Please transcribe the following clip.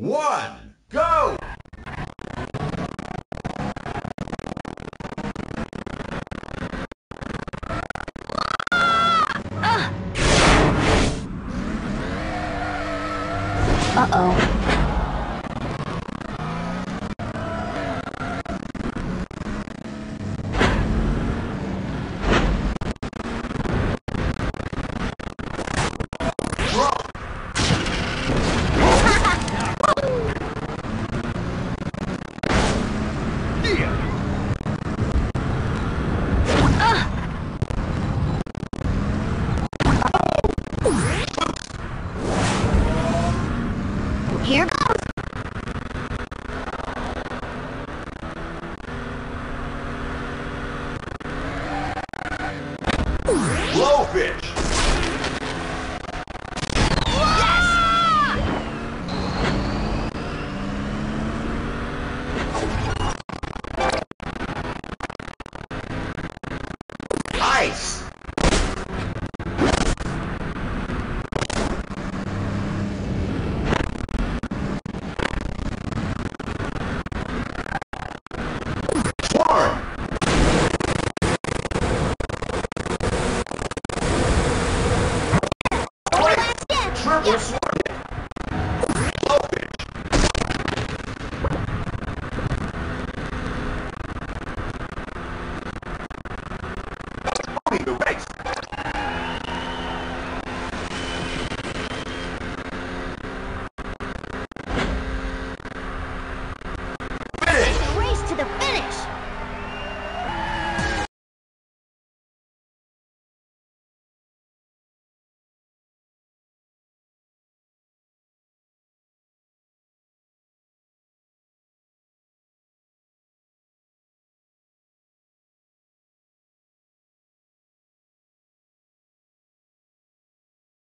one, go! Uh-oh. Here goes. Blowfish. Ice. Swarm. Triple.